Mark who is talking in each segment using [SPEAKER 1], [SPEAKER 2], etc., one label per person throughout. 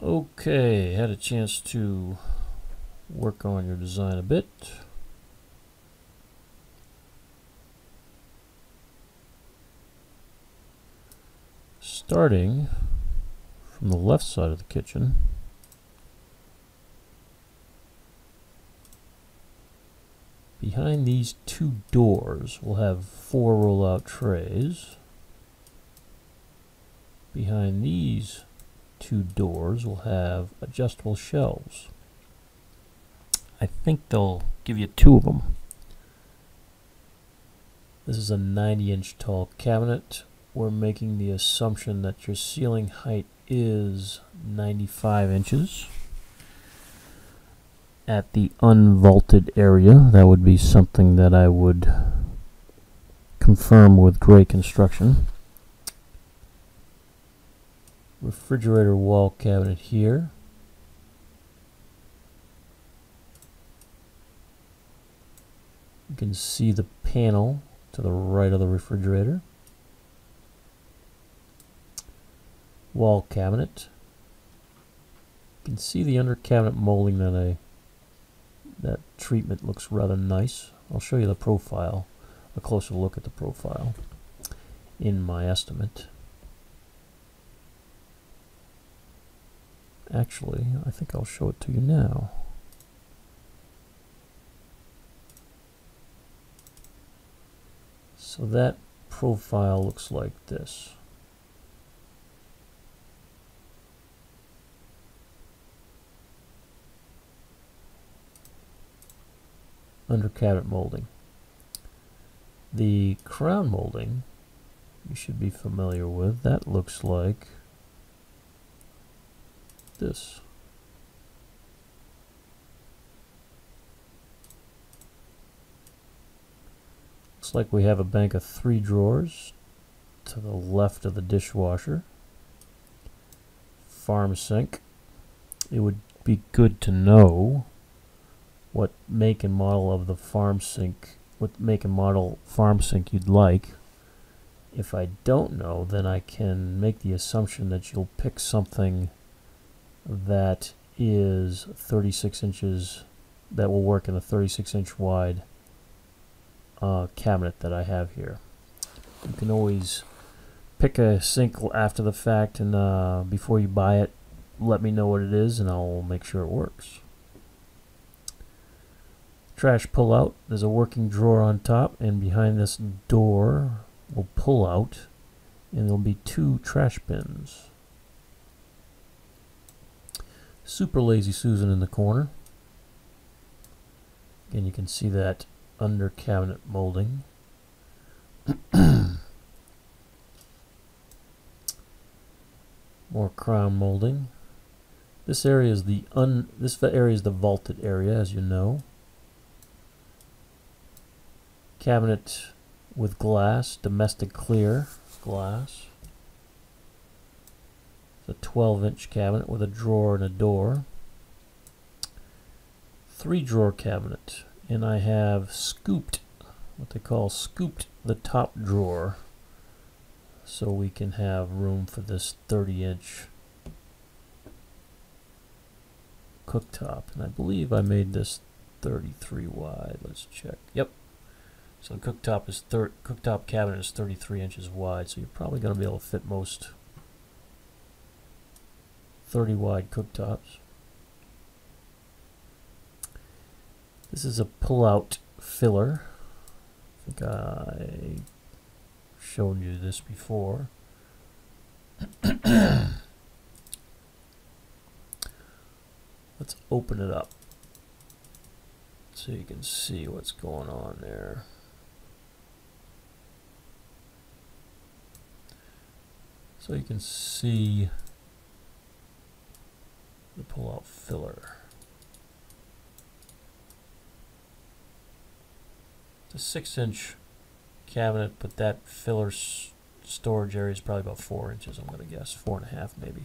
[SPEAKER 1] Okay, had a chance to work on your design a bit. Starting from the left side of the kitchen. Behind these two doors, we'll have four roll-out trays. Behind these two doors will have adjustable shelves. I think they'll give you two of them. This is a 90 inch tall cabinet. We're making the assumption that your ceiling height is 95 inches. At the unvaulted area, that would be something that I would confirm with Gray Construction refrigerator wall cabinet here. You can see the panel to the right of the refrigerator. Wall cabinet. You can see the under cabinet molding that I that treatment looks rather nice. I'll show you the profile, a closer look at the profile in my estimate. Actually, I think I'll show it to you now. So that profile looks like this. Under cabinet molding. The crown molding you should be familiar with. That looks like this. Looks like we have a bank of three drawers to the left of the dishwasher. Farm sink. It would be good to know what make and model of the farm sink, what make and model farm sink you'd like. If I don't know, then I can make the assumption that you'll pick something that is 36 inches that will work in a 36 inch wide uh, cabinet that I have here. You can always pick a sink after the fact and uh, before you buy it let me know what it is and I'll make sure it works. Trash pull out. There's a working drawer on top and behind this door will pull out and there'll be two trash bins. Super Lazy Susan in the corner. Again, you can see that under cabinet molding. More crown molding. This area is the un this area is the vaulted area, as you know. Cabinet with glass, domestic clear glass a 12 inch cabinet with a drawer and a door. Three drawer cabinet. And I have scooped what they call scooped the top drawer. So we can have room for this 30 inch cooktop. And I believe I made this 33 wide. Let's check. Yep. So the cooktop is cooktop cabinet is 33 inches wide. So you're probably going to be able to fit most 30 wide cooktops. This is a pull-out filler. I think I showed you this before. Let's open it up so you can see what's going on there. So you can see the pull-out filler. It's a six-inch cabinet, but that filler storage area is probably about four inches, I'm going to guess. Four and a half, maybe.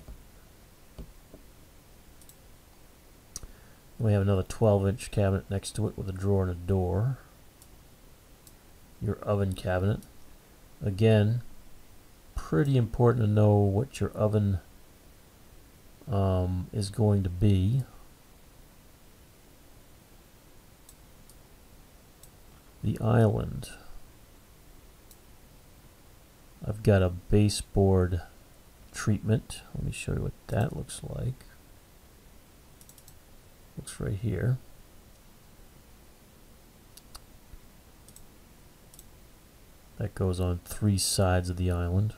[SPEAKER 1] We have another 12-inch cabinet next to it with a drawer and a door. Your oven cabinet. Again, pretty important to know what your oven um, is going to be the island. I've got a baseboard treatment. Let me show you what that looks like. Looks right here. That goes on three sides of the island.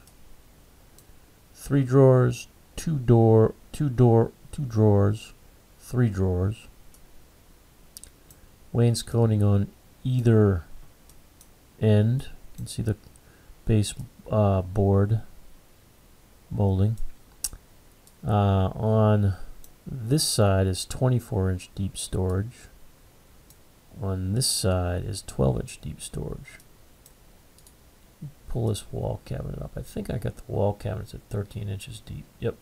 [SPEAKER 1] Three drawers, two door, two door, two drawers, three drawers. Wainscoting on either end. You can see the base uh, board molding. Uh, on this side is 24 inch deep storage. On this side is 12 inch deep storage. Pull this wall cabinet up. I think I got the wall cabinets at 13 inches deep. Yep.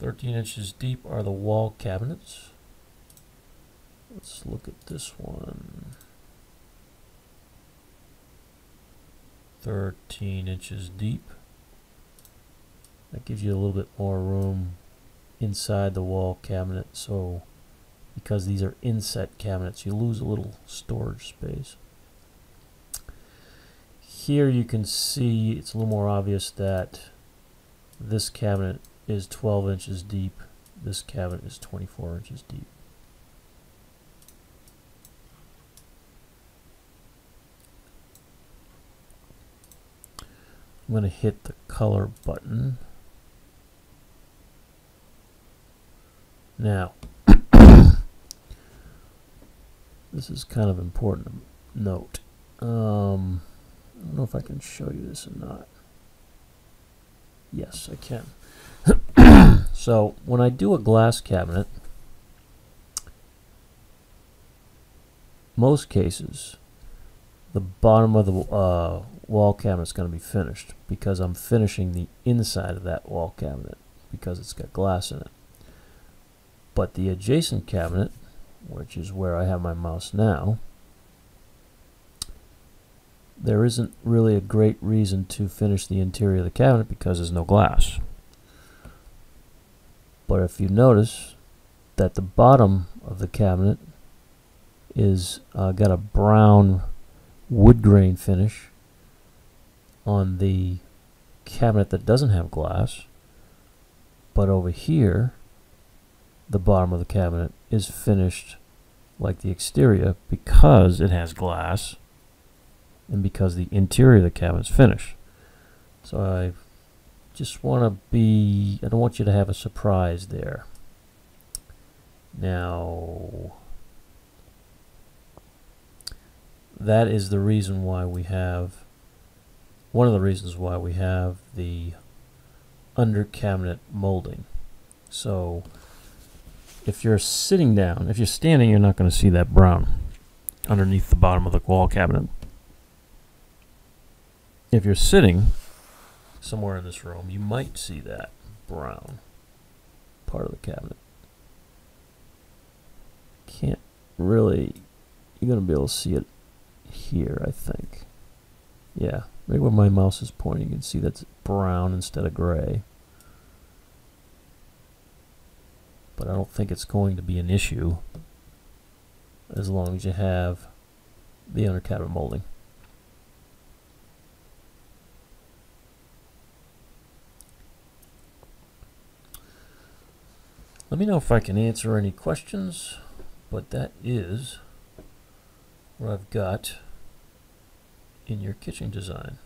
[SPEAKER 1] 13 inches deep are the wall cabinets. Let's look at this one. 13 inches deep. That gives you a little bit more room inside the wall cabinet. So because these are inset cabinets, you lose a little storage space. Here you can see it's a little more obvious that this cabinet is 12 inches deep. This cabinet is 24 inches deep. I'm going to hit the color button. Now, this is kind of important to note. Um, I don't know if I can show you this or not. Yes, I can. so, when I do a glass cabinet, most cases, the bottom of the uh, wall cabinet is going to be finished because I'm finishing the inside of that wall cabinet because it's got glass in it. But the adjacent cabinet, which is where I have my mouse now, there isn't really a great reason to finish the interior of the cabinet because there's no glass. But if you notice that the bottom of the cabinet is uh, got a brown wood grain finish on the cabinet that doesn't have glass. But over here, the bottom of the cabinet is finished like the exterior because it has glass and because the interior of the cabinet is finished. So I just want to be, I don't want you to have a surprise there. Now, that is the reason why we have one of the reasons why we have the under cabinet molding. So if you're sitting down, if you're standing, you're not going to see that brown underneath the bottom of the wall cabinet. If you're sitting somewhere in this room, you might see that brown part of the cabinet. Can't really, you're going to be able to see it here, I think. Yeah, right where my mouse is pointing, you can see that's brown instead of gray. But I don't think it's going to be an issue as long as you have the under cabinet molding. Let me know if I can answer any questions, but that is what I've got in your kitchen design.